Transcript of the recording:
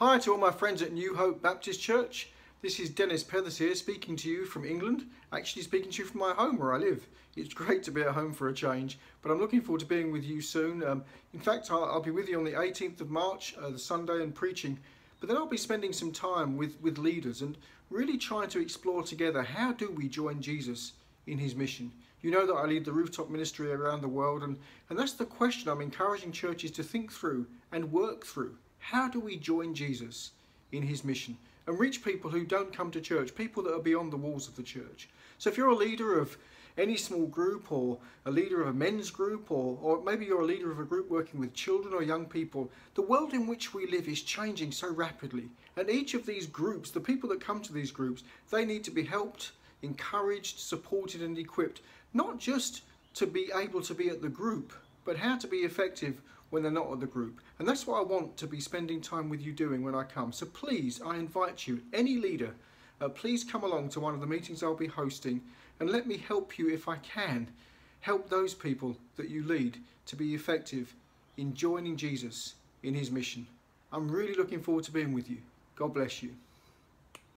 Hi to all my friends at New Hope Baptist Church. This is Dennis Pethers here speaking to you from England, actually speaking to you from my home where I live. It's great to be at home for a change, but I'm looking forward to being with you soon. Um, in fact, I'll, I'll, be with you on the 18th of March, uh, the Sunday, and preaching. But then I'll be spending some time with, with leaders and really trying to explore together how do we join Jesus in his mission. You know that I lead the rooftop ministry around the world, and, and that's the question I'm encouraging churches to think through and work through. How do we join Jesus in his mission and reach people who don't come to church, people that are beyond the walls of the church? So if you're a leader of any small group or a leader of a men's group or, or maybe you're a leader of a group working with children or young people, the world in which we live is changing so rapidly. And each of these groups, the people that come to these groups, they need to be helped, encouraged, supported and equipped, not just to be able to be at the group, but how to be effective when they're not at the group. And that's what I want to be spending time with you doing when I come. So please, I invite you, any leader, uh, please come along to one of the meetings I'll be hosting and let me help you if I can. Help those people that you lead to be effective in joining Jesus in his mission. I'm really looking forward to being with you. God bless you.